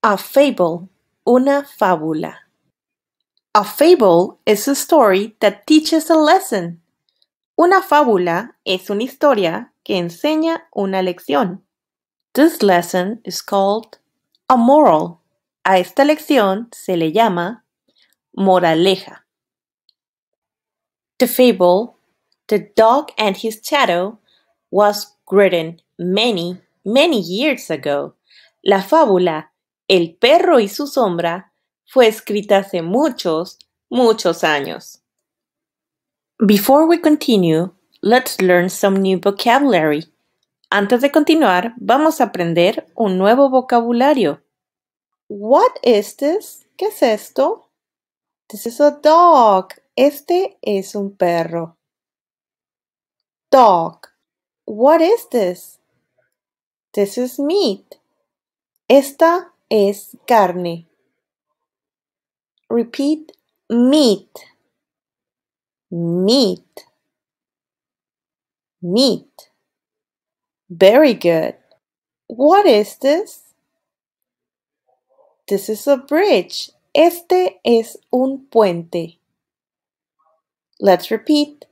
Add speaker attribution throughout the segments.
Speaker 1: A fable, una fábula. A fable is a story that teaches a lesson. Una fábula es una historia que enseña una lección. This lesson is called a moral. A esta lección se le llama moraleja. The fable, The Dog and His Shadow, was written many, many years ago. La fábula, El perro y su sombra, fue escrita hace muchos, muchos años. Before we continue, let's learn some new vocabulary. Antes de continuar, vamos a aprender un nuevo vocabulario. What is this? ¿Qué es esto? This is a dog. Este es un perro. Dog. What is this? This is meat. Esta es carne. Repeat meat. Meat. Meat. Very good. What is this? This is a bridge. Este es un puente. Let's repeat.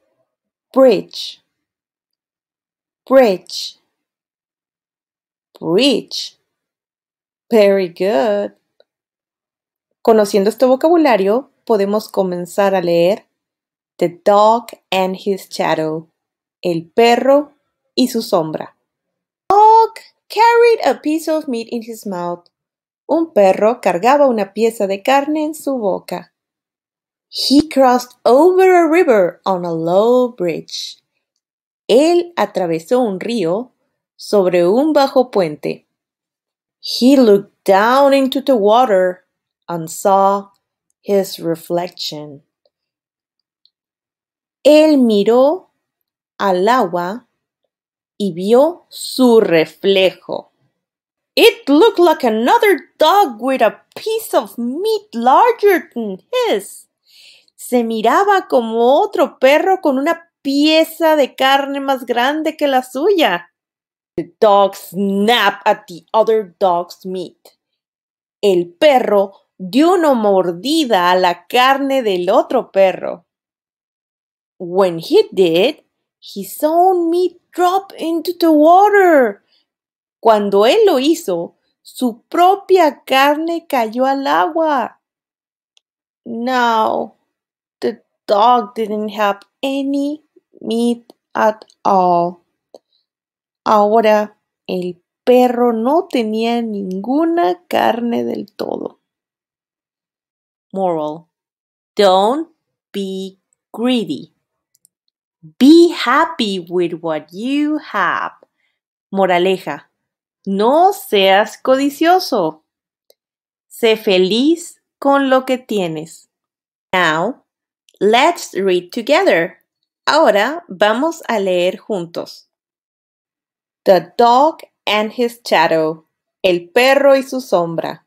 Speaker 1: Bridge. Bridge. Bridge. Very good. Conociendo este vocabulario, podemos comenzar a leer The Dog and His Shadow. El perro y su sombra. Dog carried a piece of meat in his mouth. Un perro cargaba una pieza de carne en su boca. He crossed over a river on a low bridge. Él atravesó un río sobre un bajo puente. He looked down into the water and saw his reflection. Él miró al agua y vio su reflejo. It looked like another dog with a piece of meat larger than his. Se miraba como otro perro con una pieza de carne más grande que la suya. The dog snapped at the other dog's meat. El perro dio una mordida a la carne del otro perro. When he did, his own meat dropped into the water. Cuando él lo hizo, su propia carne cayó al agua. Now, the dog didn't have any meat at all. Ahora, el perro no tenía ninguna carne del todo. Moral. Don't be greedy. Be happy with what you have. Moraleja. No seas codicioso. Sé feliz con lo que tienes. Now, let's read together. Ahora vamos a leer juntos. The dog and his shadow. El perro y su sombra.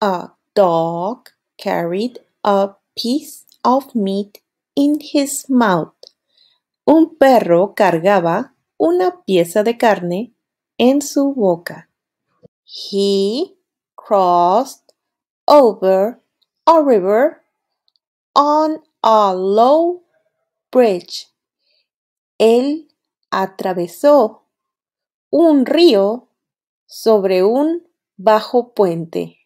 Speaker 1: A dog carried a piece of meat in his mouth. Un perro cargaba una pieza de carne en su boca. He crossed over a river on a low bridge. Él atravesó un río sobre un bajo puente.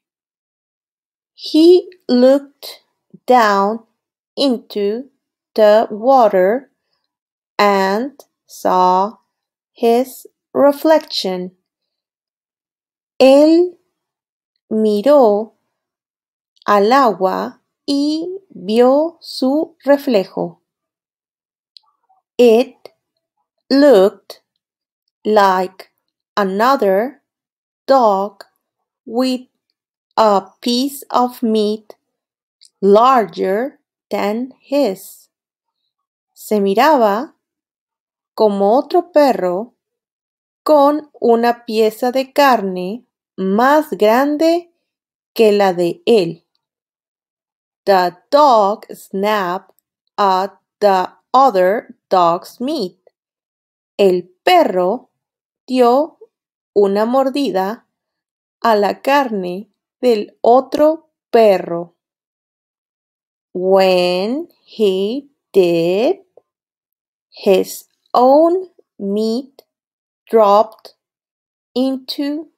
Speaker 1: He looked down into the water and saw his reflection. Él miró al agua y vio su reflejo. It looked like another dog with a piece of meat larger than his. Se miraba como otro perro con una pieza de carne más grande que la de él. The dog snapped at the other dog's meat. El perro dio una mordida a la carne del otro perro. When he did, his own meat dropped into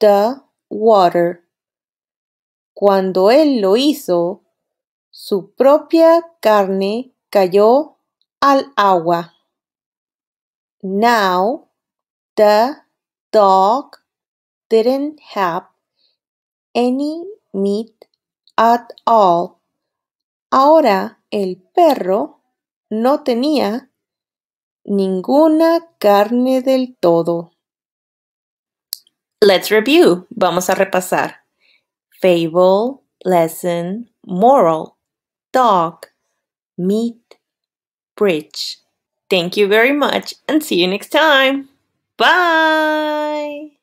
Speaker 1: the water. Cuando él lo hizo, su propia carne cayó al agua. Now the dog didn't have any meat at all. Ahora el perro no tenía ninguna carne del todo. Let's review. Vamos a repasar. Fable, lesson, moral, dog, meat, bridge. Thank you very much and see you next time. Bye!